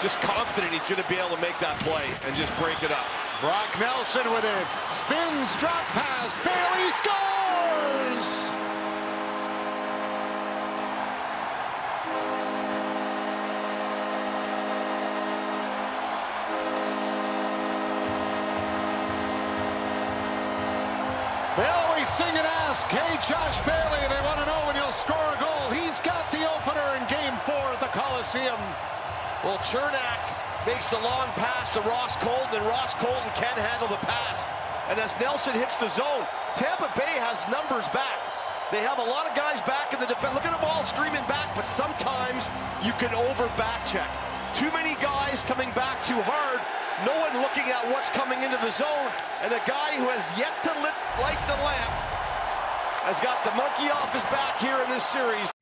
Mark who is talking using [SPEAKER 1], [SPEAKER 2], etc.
[SPEAKER 1] just confident he's going to be able to make that play and just break it up.
[SPEAKER 2] Brock Nelson with it. Spins, drop pass. Bailey scores! They always sing and ask, hey, Josh Bailey, they want to know when you'll score a goal. He's got the opener in game four at the Coliseum.
[SPEAKER 1] Well, Cernak makes the long pass to Ross Colton, and Ross Colton can handle the pass. And as Nelson hits the zone, Tampa Bay has numbers back. They have a lot of guys back in the defense. Look at them all screaming back, but sometimes you can over back check. Too many guys coming back too hard, no one looking at what's coming into the zone, and a guy who has yet to lit, light the lamp has got the monkey off his back here in this series.